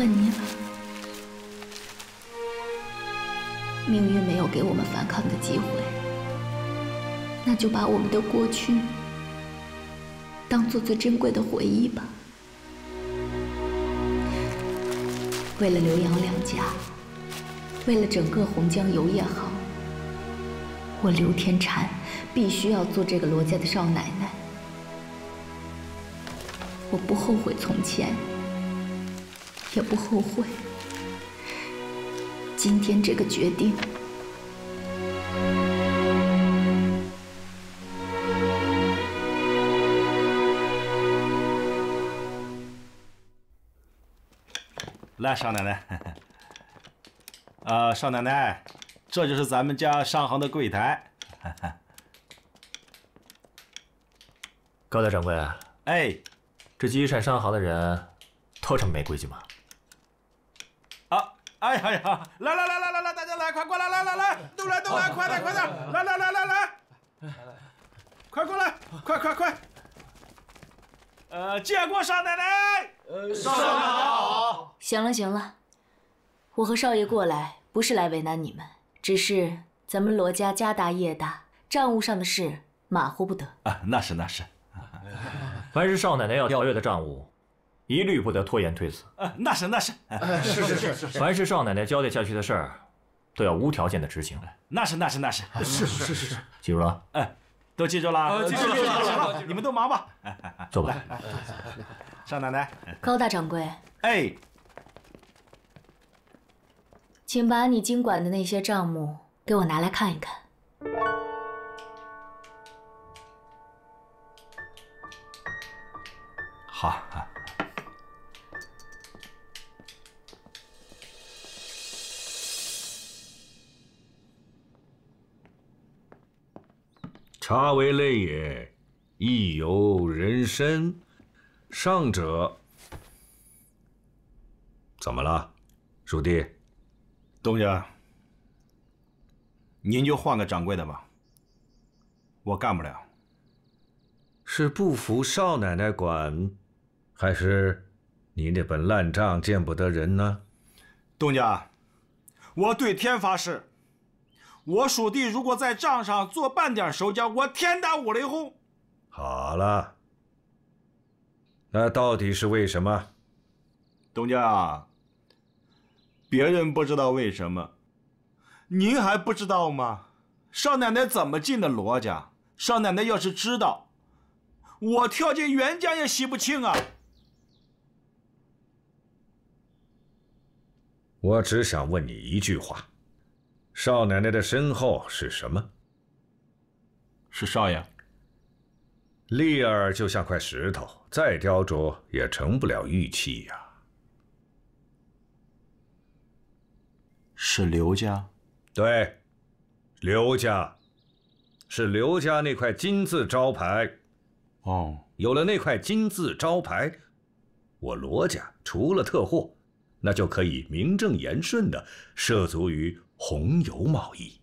恨你了。命运没有给我们反抗的机会，那就把我们的过去当做最珍贵的回忆吧。为了刘洋两家，为了整个洪江油业好，我刘天婵必须要做这个罗家的少奶奶。我不后悔从前，也不后悔今天这个决定。来，少奶奶。啊，少奶奶，这就是咱们家商行的柜台。高大掌柜，哎，这积善商行的人都这么没规矩吗？啊，哎呀呀，来来来来来来，大家来，快过来，来来来，都来都来，快点快点，来来来来来，快过来，快快快。呃，见过少奶奶。呃，少奶奶好。行了行了，我和少爷过来不是来为难你们，只是咱们罗家家大业大，账务上的事马虎不得。啊，那是那是。凡是少奶奶要调阅的账务，一律不得拖延推辞。啊，那是那是。是是是是。凡是少奶奶交代下去的事儿，都要无条件的执行。那是那是那是。是是是是。记住了。哎，都记住了？记住了 记住了行了，你们都忙吧。走吧。少奶奶，高大掌柜，哎，请把你经管的那些账目给我拿来看一看。好。茶为类也，亦由人参。上者怎么了，属弟？东家，您就换个掌柜的吧，我干不了。是不服少奶奶管，还是你那本烂账见不得人呢？东家，我对天发誓，我属地如果在账上做半点手脚，我天打五雷轰。好了，那到底是为什么？东家，别人不知道为什么，您还不知道吗？少奶奶怎么进的罗家？少奶奶要是知道，我跳进袁家也洗不清啊！我只想问你一句话：少奶奶的身后是什么？是少爷。丽儿就像块石头，再雕琢也成不了玉器呀。是刘家。对，刘家，是刘家那块金字招牌。哦，有了那块金字招牌，我罗家除了特货，那就可以名正言顺的涉足于红油贸易。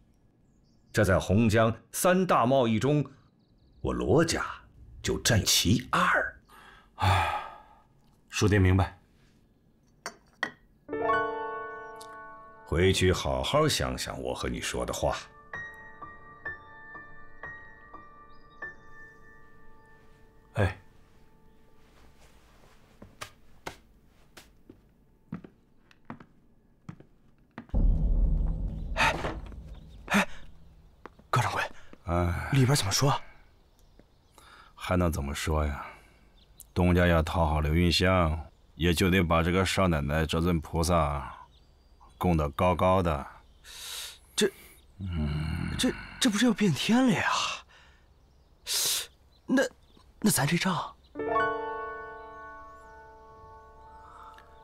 这在洪江三大贸易中，我罗家就占其二。啊，叔爹明白。回去好好想想我和你说的话。哎，里边怎么说？还能怎么说呀？东家要讨好刘云香，也就得把这个少奶奶这尊菩萨供得高高的。这，嗯这这不是要变天了呀？那那咱这账，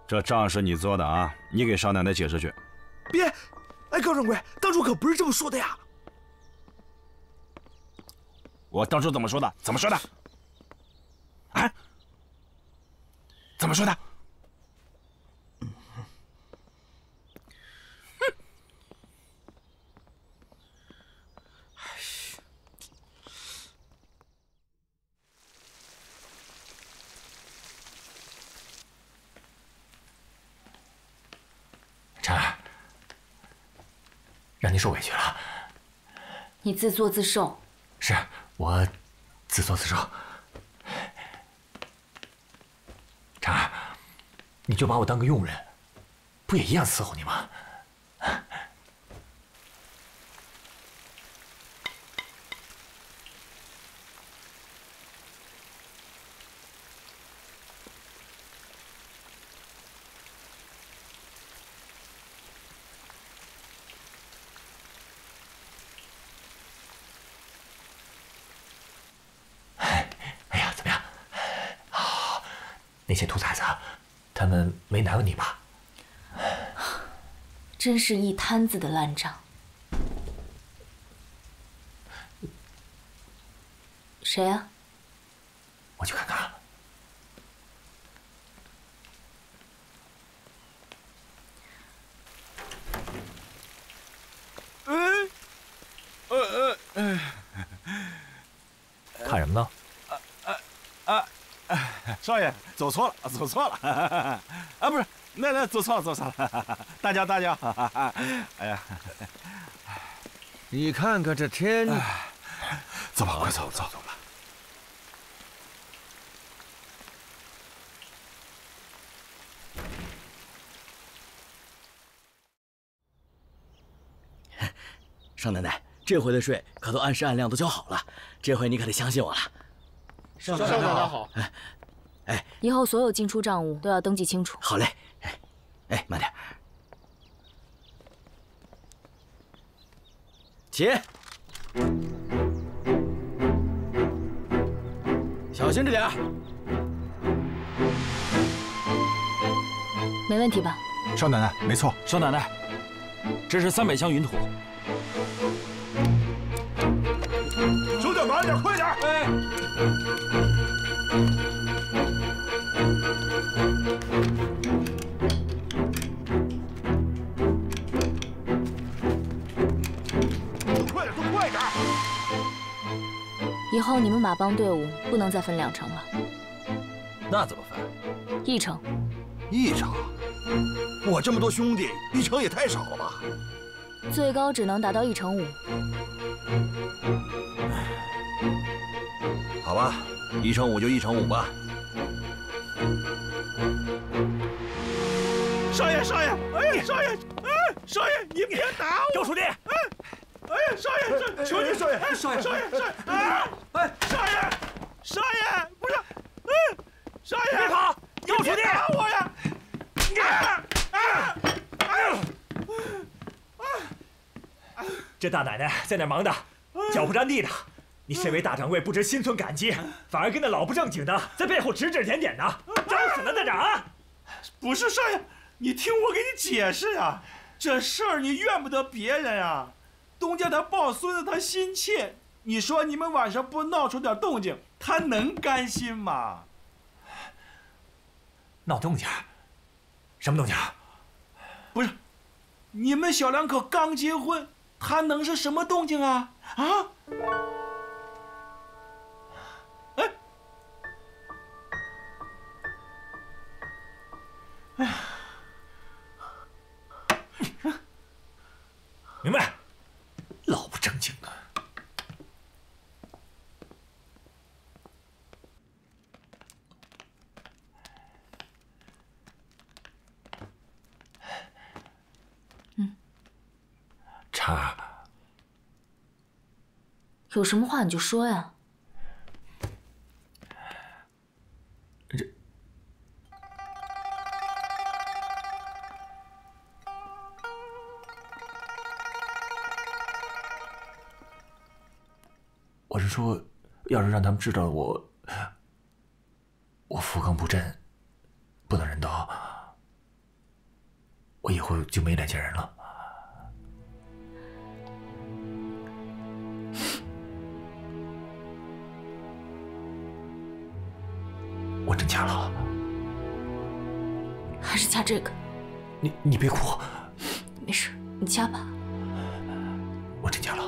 这账是你做的啊，你给少奶奶解释去。别，哎，高掌柜，当初可不是这么说的呀。我当初怎么说的？怎么说的？啊？怎么说的？婵儿，让你受委屈了。你自作自受。是我自作自受。婵儿，你就把我当个佣人，不也一样伺候你吗？哎呀，怎么样？啊，那些兔崽子，他们没难为你吧？真是一摊子的烂账。谁啊？我去看看。嗯，呃呃呃，看什么呢？啊，少爷走错了，走错了，啊，不是，那那走错了，走错了，大家大家，哎呀，你看看这天，走吧，快走走走吧。少奶奶，这回的税可都按时按量都交好了，这回你可得相信我了。少奶奶好。哎，哎，以后所有进出账务都要登记清楚。好嘞。哎，哎，慢点。起，小心着点没问题吧？少奶奶，没错。少奶奶，这是三百箱云土。兄弟，慢点，快点！哎。后你们马帮队伍不能再分两成了。那怎么分？一成。一成？我这么多兄弟，一成也太少了吧？最高只能达到一成五。好吧，一成五就一成五吧。少爷，少爷，哎，少爷，哎，少爷，你别打我！高书记，哎，哎，少爷，少，求你，少爷，少爷，少爷，少爷，哎，哎，少爷，少爷，不是，哎，少爷，别跑，高书记，打我呀！啊啊！哎呦！这大奶奶在那忙的，脚不沾地的。你身为大掌柜，不知心存感激，反而跟那老不正经的在背后指指点点的，找死呢，在这啊！不是少爷，你听我给你解释呀，这事儿你怨不得别人啊。东家他抱孙子，他心切。你说你们晚上不闹出点动静，他能甘心吗？闹动静？什么动静？不是，你们小两口刚结婚，他能是什么动静啊？啊？有什么话你就说呀。这，我是说，要是让他们知道我，我福冈不振，不能人道，我以后就没脸见人了。这个。你你别哭，没事，你掐吧。我真掐了。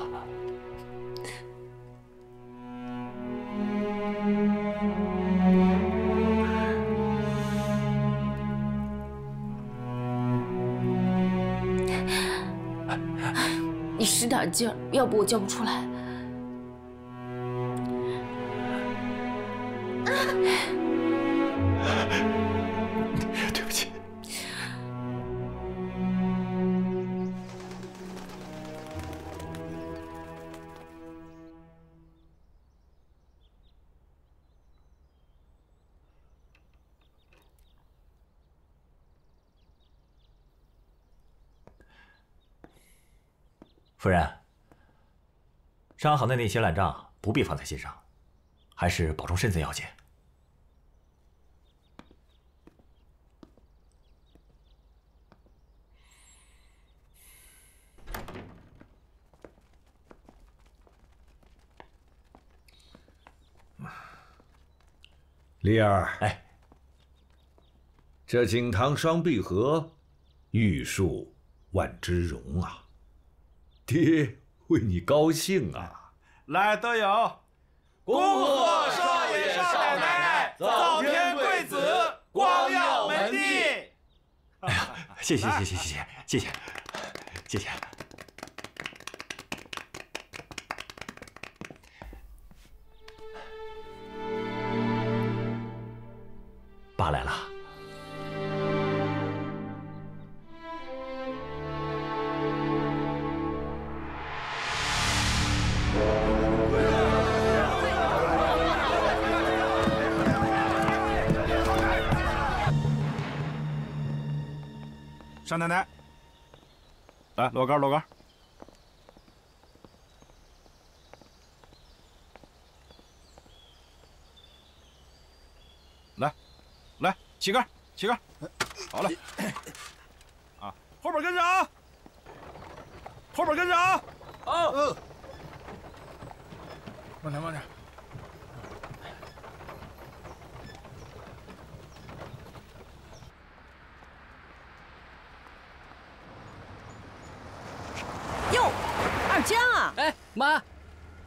你使点劲儿，要不我叫不出来。夫人，商行的那些烂账不必放在心上，还是保重身子要紧。丽儿，哎，这锦堂双璧合，玉树万枝荣啊！爹为你高兴啊！来德友，恭贺少爷少奶奶早添贵子，光耀门第。哎呀，谢谢谢谢谢谢谢谢谢谢。爸来了。少奶奶，来罗杆罗杆。来，来起杆起杆，好嘞。啊，后边跟着啊，后边跟着啊。啊。慢点慢点。哟，二江啊！哎，妈。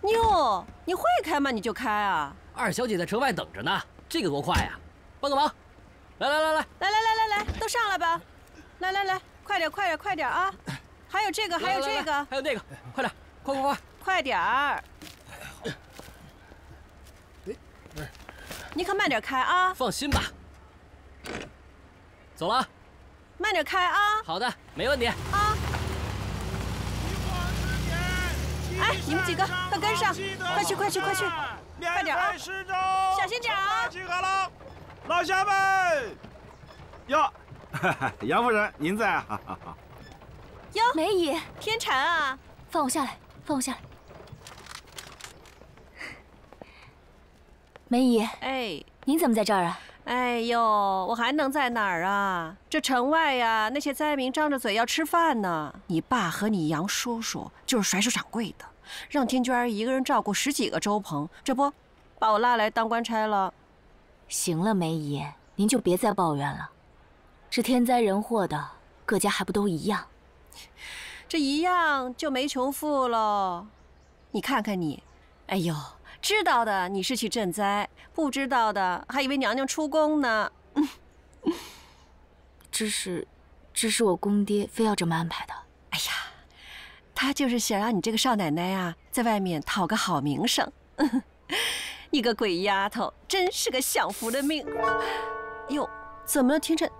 哟，你会开吗？你就开啊！二小姐在车外等着呢，这个多快呀！帮个忙，来来来来来来来来来，都上来吧！来来来，快点快点快点啊！还有这个，还有这个，还有那个，快点，快快快，快点儿！你可慢点开啊！放心吧，走了，慢点开啊！好的，没问题。啊！哎，你们几个快跟上，快去快去快去，快点啊！小心点啊！集合了，老乡们！哟，杨夫人您在啊？哟，梅姨，天婵啊，放我下来，放我下来。梅姨，哎，您怎么在这儿啊？哎呦，我还能在哪儿啊？这城外呀，那些灾民张着嘴要吃饭呢。你爸和你杨叔叔就是甩手掌柜的，让金娟一个人照顾十几个粥棚，这不，把我拉来当官差了。行了，梅姨，您就别再抱怨了。这天灾人祸的，各家还不都一样？这一样就没穷富喽。你看看你，哎呦。知道的你是去赈灾，不知道的还以为娘娘出宫呢。这是，这是我公爹非要这么安排的。哎呀，他就是想让你这个少奶奶啊，在外面讨个好名声。你个鬼丫头，真是个享福的命。哟，怎么了，天辰？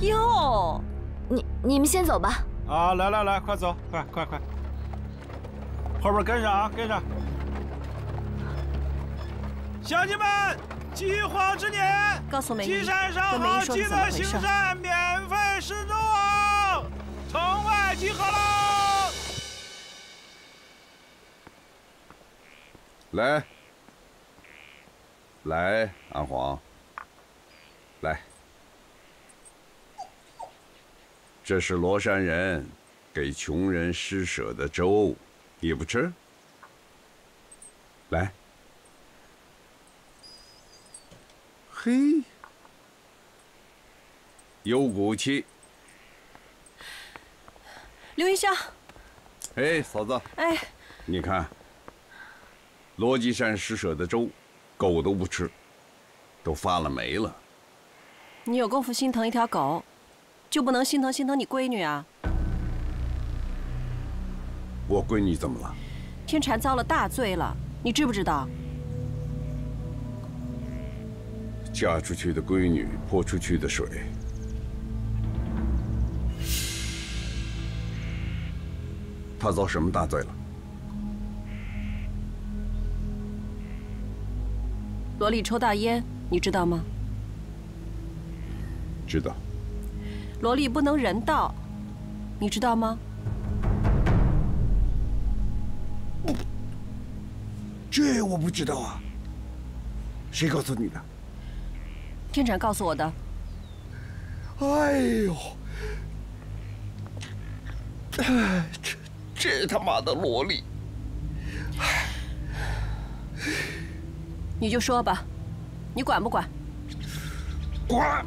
哟，你你们先走吧。啊，来来来，快走，快快快！后边跟上啊，跟上！乡亲们，饥荒之年，告诉梅积山上好，记得行善，免费施粥啊！城外集合了！来，来，安黄，来。这是罗山人给穷人施舍的粥，你不吃？来，嘿，有骨气。刘云香，哎，嫂子，哎，你看，罗吉山施舍的粥，狗都不吃，都发了霉了。你有功夫心疼一条狗？就不能心疼心疼你闺女啊？我闺女怎么了？天婵遭了大罪了，你知不知道？嫁出去的闺女泼出去的水，她遭什么大罪了？罗丽抽大烟，你知道吗？知道。萝莉不能人道，你知道吗？这我不知道啊。谁告诉你的？天产告诉我的。哎呦！这这他妈的萝莉！你就说吧，你管不管？管。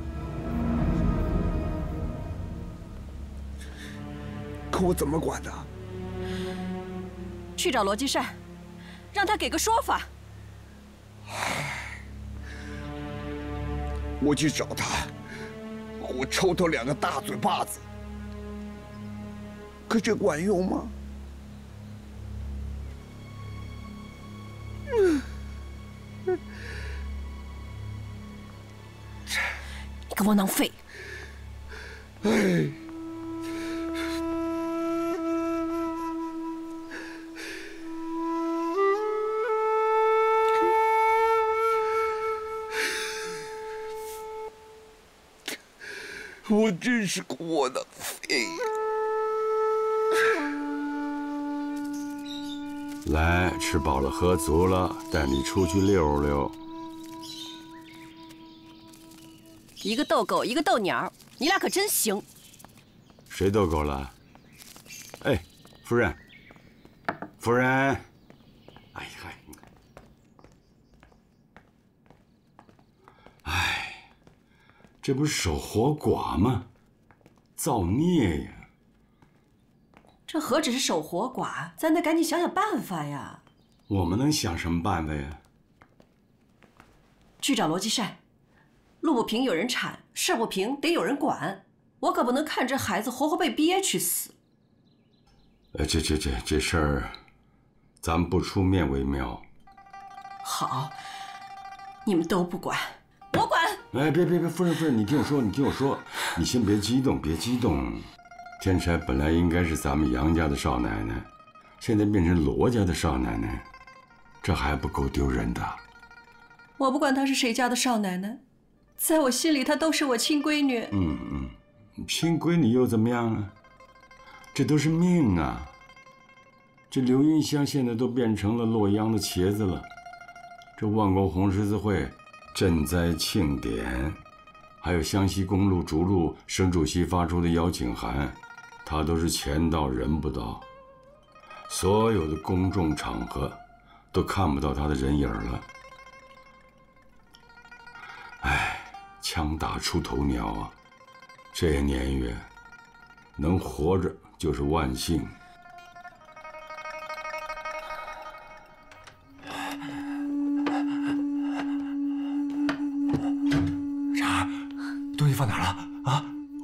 可我怎么管呢？去找罗金善，让他给个说法。我去找他，我抽他两个大嘴巴子。可这管用吗？你个窝囊废！哎。我真是过得废。来，吃饱了喝足了，带你出去溜溜。一个逗狗，一个逗鸟，你俩可真行。谁逗狗了？哎，夫人，夫人，哎呀，哎，这不是守活寡吗？造孽呀！这何止是守活寡，咱得赶紧想想办法呀。我们能想什么办法呀？去找罗继善。路不平有人铲，事不平得有人管。我可不能看这孩子活活被憋屈死。呃，这这这这事儿，咱们不出面为妙。好，你们都不管。哎，别别别，夫人夫人，你听我说，你听我说，你先别激动，别激动。天柴本来应该是咱们杨家的少奶奶，现在变成罗家的少奶奶，这还不够丢人的？我不管她是谁家的少奶奶，在我心里她都是我亲闺女。嗯嗯，亲闺女又怎么样啊？这都是命啊！这刘云香现在都变成了洛阳的茄子了，这万国红十字会赈灾庆典，还有湘西公路逐鹿省主席发出的邀请函。他都是钱到人不到，所有的公众场合都看不到他的人影了。哎，枪打出头鸟啊！这年月，能活着就是万幸。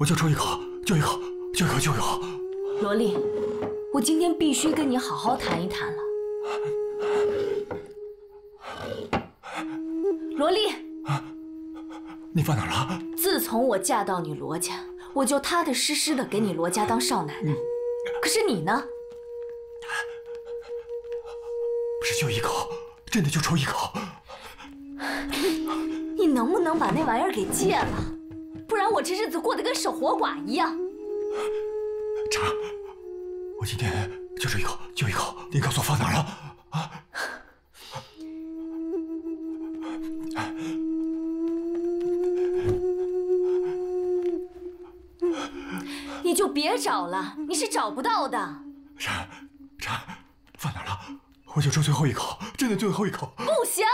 我就抽一口，就一口。就一口就一口，罗莉，我今天必须跟你好好谈一谈了。罗莉，你放哪了？自从我嫁到你罗家，我就踏踏实实的给你罗家当少奶奶。可是你呢？不是就一口，真的就抽一口。你能不能把那玩意儿给戒了？不然我这日子过得跟守活寡一样。茶，我今天就这一口，就一口，你告诉我放哪儿了？啊！你就别找了，你是找不到的。茶，茶，放哪儿了？我就抽最后一口，真的最后一口。不行，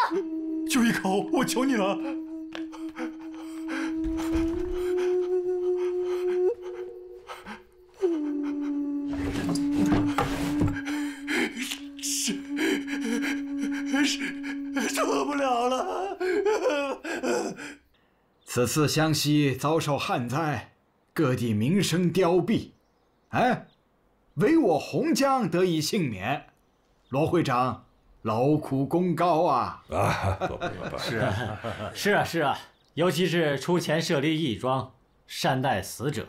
就一口，我求你了。此次湘西遭受旱灾，各地民生凋敝，哎，唯我洪江得以幸免。罗会长，劳苦功高啊！啊，是啊，是啊，是啊，尤其是出钱设立义庄，善待死者，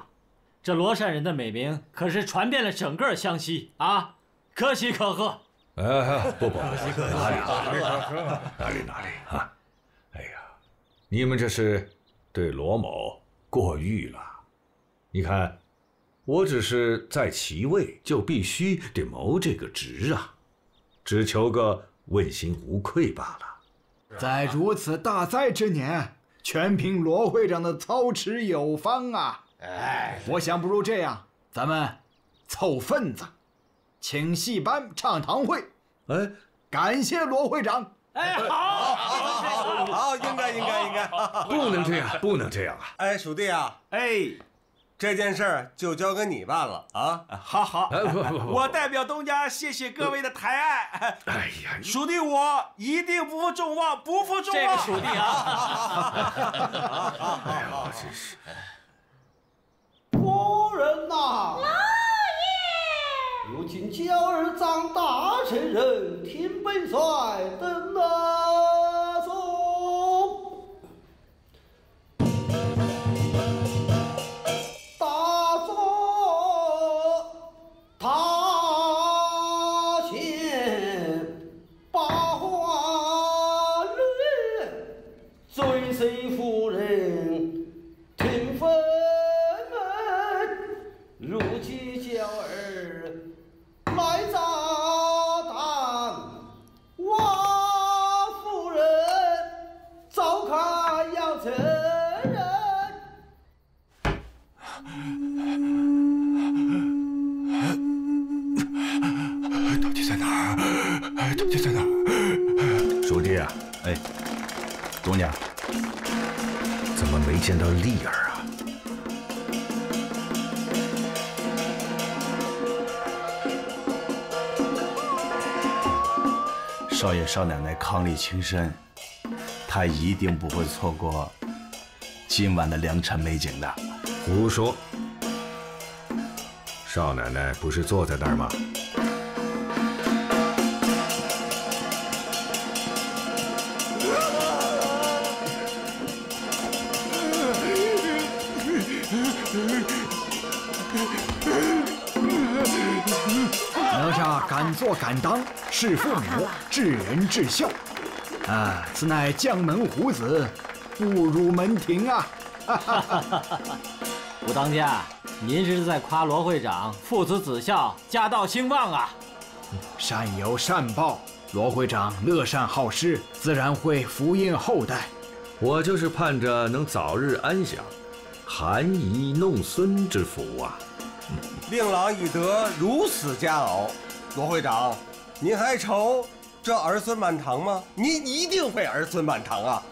这罗善人的美名可是传遍了整个湘西啊！可喜可贺。哎，不不，哪里哪里哪里啊！你们这是对罗某过誉了。你看，我只是在其位，就必须得谋这个职啊，只求个问心无愧罢了。在如此大灾之年，全凭罗会长的操持有方啊！哎，我想不如这样，咱们凑份子。请戏班唱堂会，哎，感谢罗会长。哎，好，好，好应该，应该，应该，不能这样，不能这样啊！哎，鼠弟啊，哎，这件事儿就交给你办了啊！好好，不不不，我代表东家谢谢各位的抬爱。哎呀，鼠弟我一定不负众望，不负众望。这个鼠弟啊，哎呀，真是。夫人呐。如今娇儿长大成人，听本帅的那少奶奶伉俪情深，他一定不会错过今晚的良辰美景的。胡说！少奶奶不是坐在那儿吗？哪吒敢做敢当，是父母，至人至孝。啊，此乃将门虎子，不辱门庭啊！武当家，您这是在夸罗会长父慈子孝，家道兴旺啊！善有善报，罗会长乐善好施，自然会福荫后代。我就是盼着能早日安享含饴弄孙之福啊！令郎已得如此佳偶，罗会长，您还愁这儿孙满堂吗？您一定会儿孙满堂啊！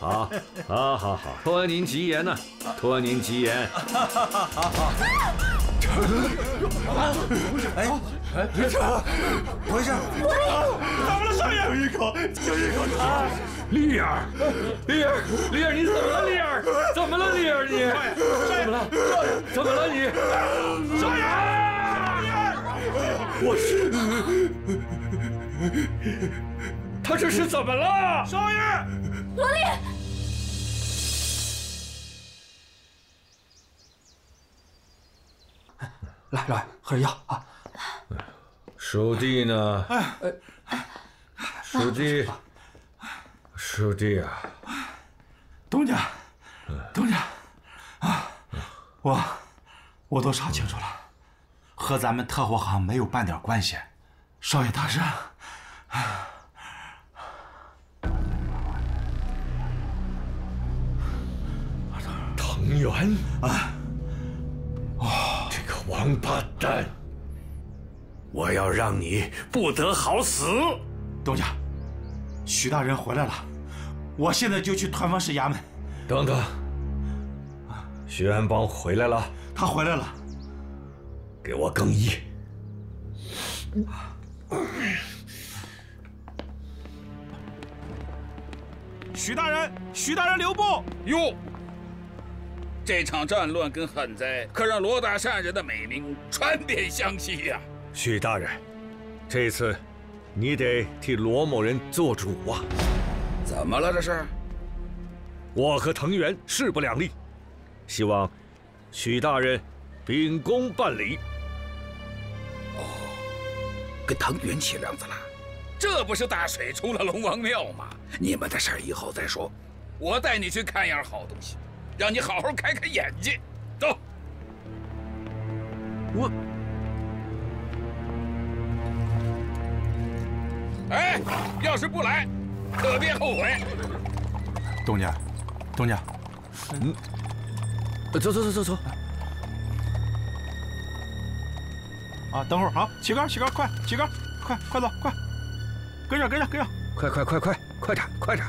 好，好，好，好，托您吉言呐，托您吉言。哎 哎，这回事？怎么了，少爷？就一口，就一口汤。丽儿，丽儿，丽儿，你怎么了？丽儿，怎么了？丽儿，你怎么了？怎么了？你少爷，我是 他这是怎么了？少爷，罗丽。来来，喝点药啊！书弟呢？书弟，书弟啊！东家，东家，啊，我我都查清楚了，和咱们特货行没有半点关系。少爷他是，藤原啊！哦，这个王八蛋！我要让你不得好死！东家，许大人回来了，我现在就去团房市衙门。等等，徐安邦回来了？他回来了，给我更衣。许大人，许大人留步！哟，这场战乱跟旱灾，可让罗大善人的美名传遍湘西呀！许大人，这次你得替罗某人做主啊！怎么了这是？我和藤原势不两立，希望许大人秉公办理。哦，跟藤原起梁子了，这不是大水出了龙王庙吗？你们的事儿以后再说，我带你去看样好东西，让你好好开开眼界。走。我。哎，要是不来，可别后悔。东家，东家，嗯，走走走走走。啊，等会儿，啊，起杆，起杆，快，起杆，快，快走，快，跟上，跟上，跟上，快快快快，快点，快点。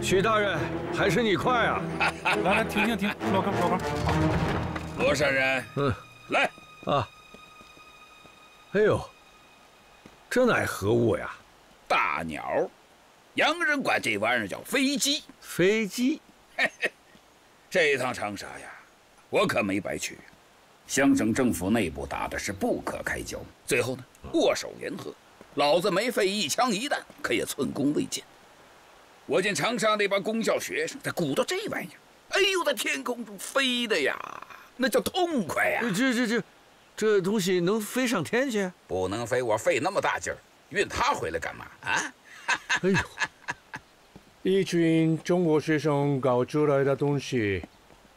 许大人，还是你快啊！来来，停停停，老哥，老哥。罗善人，嗯，来啊。哎呦，这乃何物呀？大鸟，洋人管这玩意儿叫飞机。飞机，嘿嘿，这一趟长沙呀，我可没白去。乡省政府内部打的是不可开交，最后呢，握手言和，老子没费一枪一弹，可也寸功未见。我见长沙那帮公校学生在鼓捣这玩意儿，哎呦，在天空中飞的呀，那叫痛快呀！这这这，这东西能飞上天去？不能飞，我费那么大劲儿运它回来干嘛啊？哎呦，一群中国学生搞出来的东西，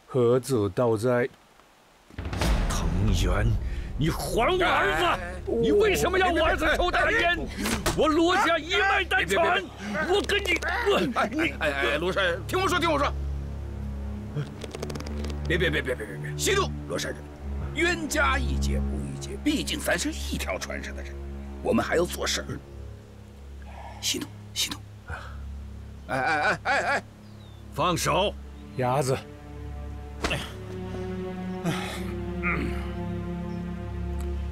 何足道哉？藤原，你还我儿子！你为什么要我儿子抽大烟？我罗家一脉单传，我跟你，我你哎哎，罗山人，听我说，听我说，别别别别别别别，息怒，罗山人，冤家宜解不宜结，毕竟咱是一条船上的人，我们还要做事儿。息怒，息怒。哎哎哎哎哎，放手，伢子。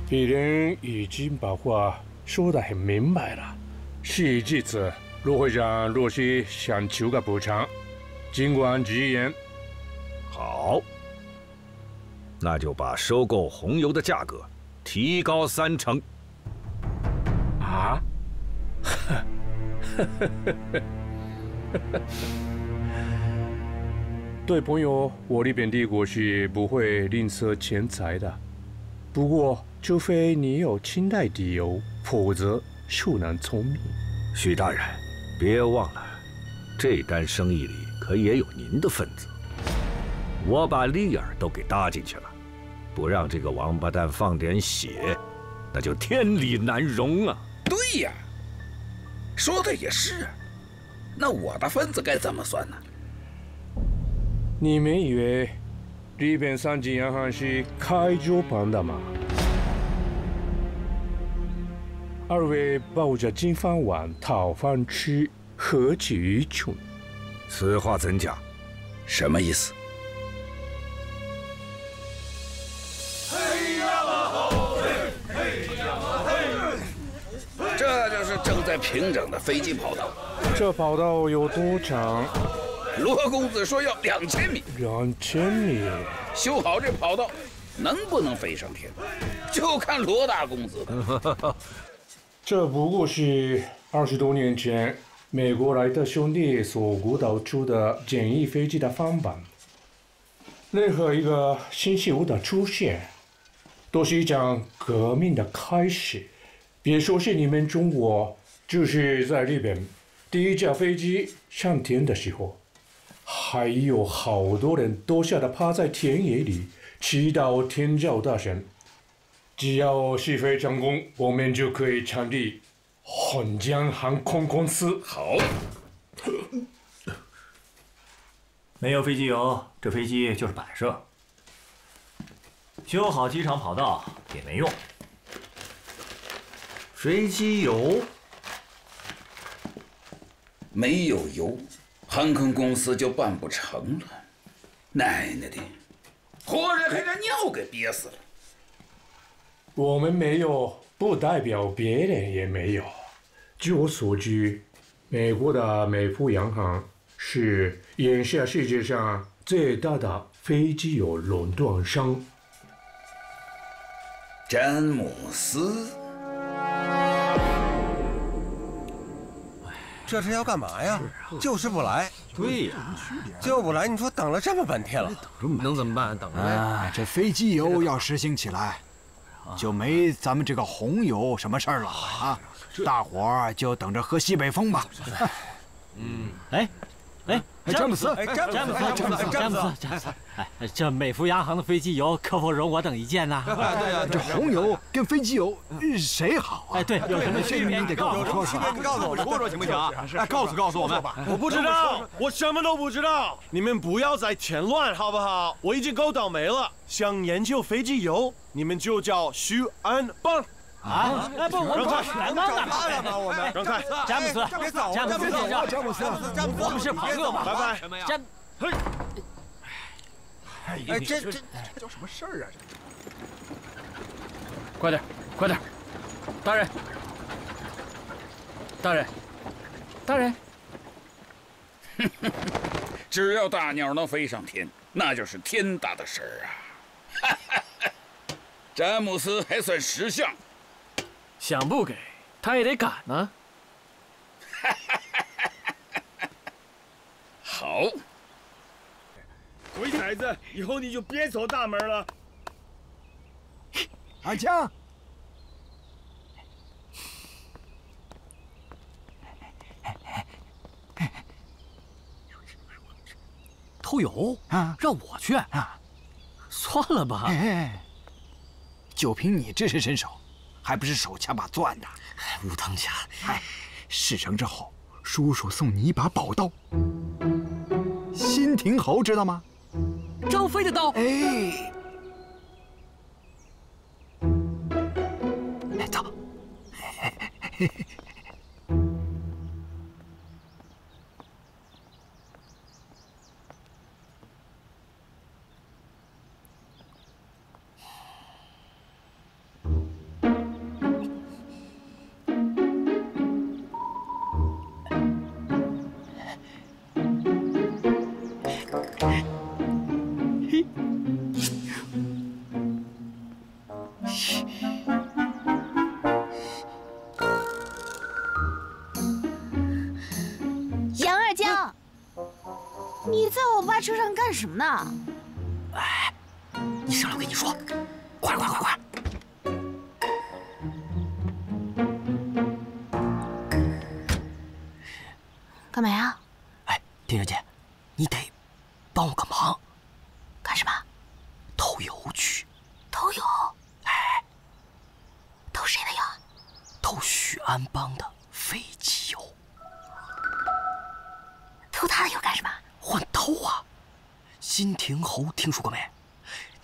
鄙人已经把话说得很明白了。事已至此，陆会长若是想求个补偿，尽管直言。好，那就把收购红油的价格提高三成。啊？对朋友，我利边帝国是不会吝啬钱财的。不过，除非你有清代底油，否则恕难从命。许大人，别忘了，这单生意里可也有您的份子。我把利儿都给搭进去了，不让这个王八蛋放点血，那就天理难容啊！对呀，说的也是。那我的份子该怎么算呢？你们以为日本三井银行是开桌办的吗？二位抱着金饭碗讨饭吃，何其愚蠢！此话怎讲？什么意思？平整的飞机跑道。这跑道有多长？罗公子说要两千米。两千米，修好这跑道，能不能飞上天，就看罗大公子了。这不过是二十多年前美国来的兄弟所鼓捣出的简易飞机的翻版。任何一个新事物的出现，都是一场革命的开始。别说是你们中国，就是在日本，第一架飞机上天的时候，还有好多人都吓得趴在田野里祈祷天照大神。只要试飞成功，我们就可以成立红江航空公司。好，没有飞机油，这飞机就是摆设。修好机场跑道也没用。飞机油没有油，航空公司就办不成了。奶奶的，活人还让尿给憋死了。我们没有，不代表别人也没有。据我所知，美国的美孚洋行是眼下世界上最大的飞机油垄断商。詹姆斯，这是要干嘛呀？就是不来。对呀，就不来。你说等了这么半天了，能怎么办？等着呗。啊，这飞机油要实行起来，就没咱们这个红油什么事儿了啊！大伙儿就等着喝西北风吧。嗯，哎，哎，詹姆斯，哎，詹姆斯，詹姆斯，詹姆斯，詹姆斯，詹姆斯，哎，这美孚洋行的飞机油可否容我等一见呢？对呀，这红油跟飞机油谁好啊？哎，对，有什么区别？你得告诉我说说。你告诉我们说说行不行？哎，告诉告诉我们。我不知道，我什么都不知道。你们不要再添乱好不好？我已经够倒霉了。想研究飞机油，你们就叫徐安邦。啊！哎不，我们找全帮干嘛？我们让开，詹姆斯，詹姆斯先生，詹姆斯，詹姆斯，我们是朋友嘛？拜拜。什么呀？詹，嘿，哎，这这这叫什么事儿啊？快点，快点，大人，大人，大人，只要大鸟能飞上天，那就是天大的事儿啊！詹姆斯还算识相。想不给他也得赶呢。好，鬼崽子，以后你就别走大门了。阿强，偷油？啊，让我去啊，算了吧。哎，就凭你这身身手，还不是手掐把攥的？武当家，哎，事成之后，叔叔送你一把宝刀，新亭侯知道吗？张飞的刀。哎，哎，走。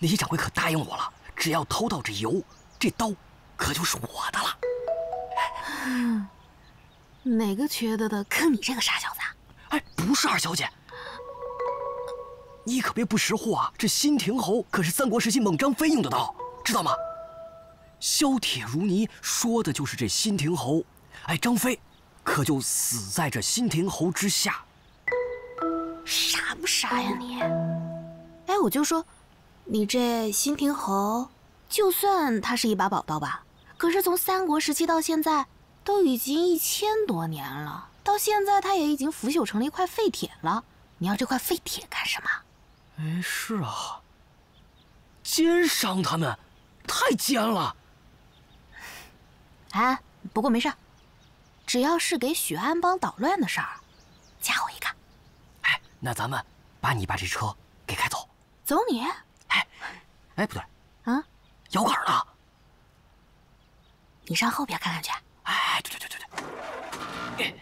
那些掌柜可答应我了，只要偷到这油，这刀可就是我的了。嗯，哪个缺德的坑你这个傻小子？哎，不是二小姐，你可别不识货啊！这新亭侯可是三国时期猛张飞用的刀，知道吗？削铁如泥说的就是这新亭侯。哎，张飞可就死在这新亭侯之下。傻不傻呀你？哎，我就说，你这新亭侯，就算他是一把宝刀吧，可是从三国时期到现在，都已经一千多年了，到现在他也已经腐朽成了一块废铁了。你要这块废铁干什么？哎，是啊，奸商他们太奸了。哎，不过没事，只要是给许安邦捣乱的事儿，加我一个。哎，那咱们把你把这车给开走。走你？哎，哎，不对，啊，摇杆呢？你上后边看看去。哎，对对对对对。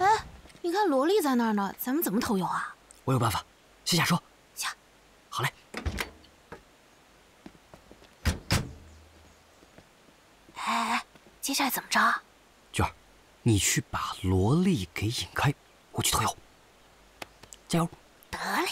哎，你看萝莉在那儿呢，咱们怎么偷油啊？我有办法，先下车。下。好嘞。哎哎，接下来怎么着啊？娟儿，你去把萝莉给引开，我去偷油。加油！得嘞。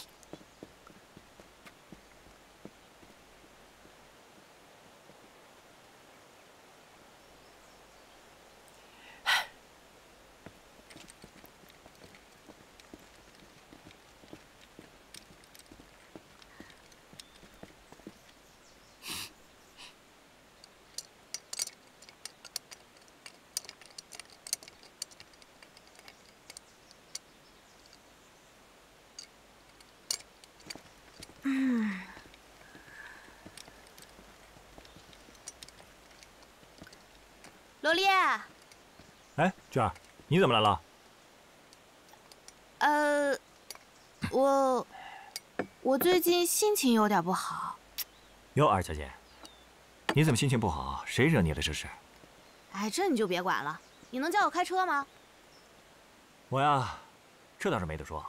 萝莉，哎，娟儿，你怎么来了？呃，我我最近心情有点不好。哟，二小姐，你怎么心情不好？谁惹你了？这是？哎，这你就别管了。你能教我开车吗？我呀，这倒是没得说，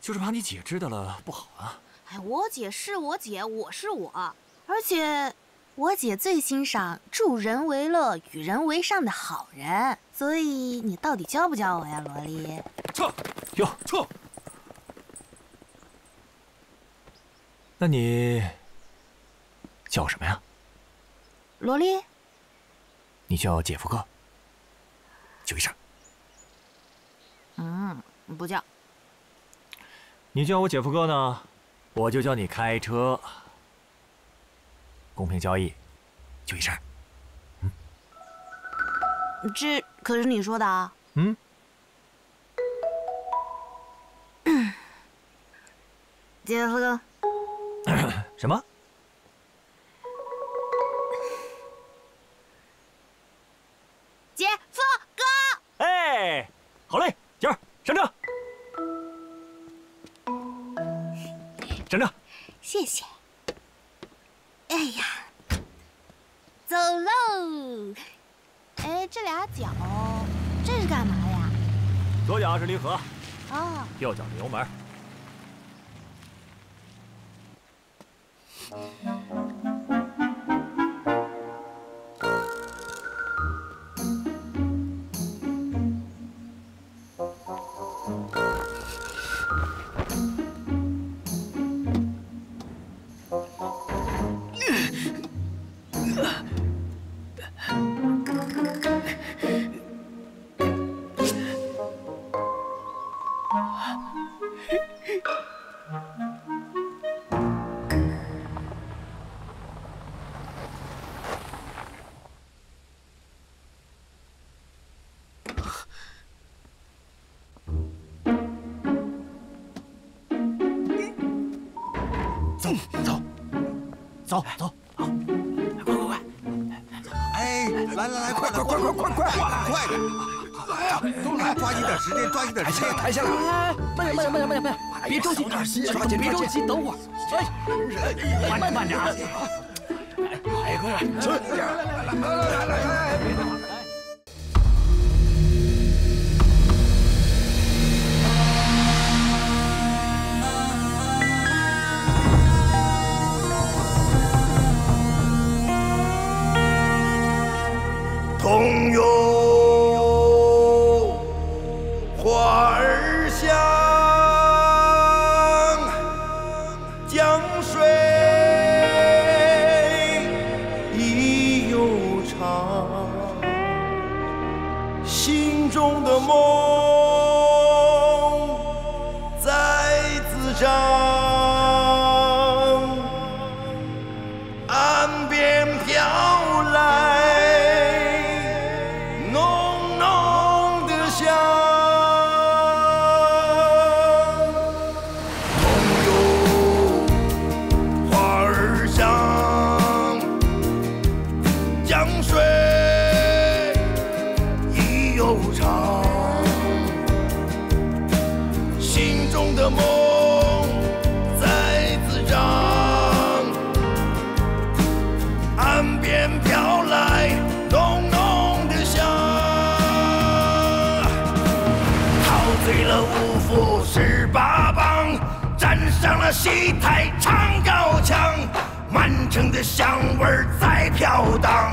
就是怕你姐知道了不好啊。哎，我姐是我姐，我是我，而且我姐最欣赏助人为乐、与人为善的好人，所以你到底教不教我呀，萝莉？撤！哟，撤！那你叫我什么呀？萝莉？你叫姐夫哥，就一声。嗯，不叫。你叫我姐夫哥呢，我就教你开车。公平交易，就一声。嗯。这可是你说的啊。嗯。姐夫哥，什么？姐夫哥，哎，好嘞，姐儿上车，上车。谢谢。哎呀，走喽！哎，这俩脚，这是干嘛的呀？是离合，啊，右脚是油门。走走走走，好，快快快！哎，来来来，快快快快快快快点！都来，抓紧点时间，抓紧点时间，抬下来！慢点慢点慢点慢点慢点，别着急，别着急，等会儿。哎，慢慢点啊！哎，快点，去！来来来来来来来，别悠长，心中的梦在滋长，岸边飘来浓浓的香。陶醉了五福十八帮，站上了戏台唱高腔，满城的香味儿在飘荡，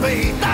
的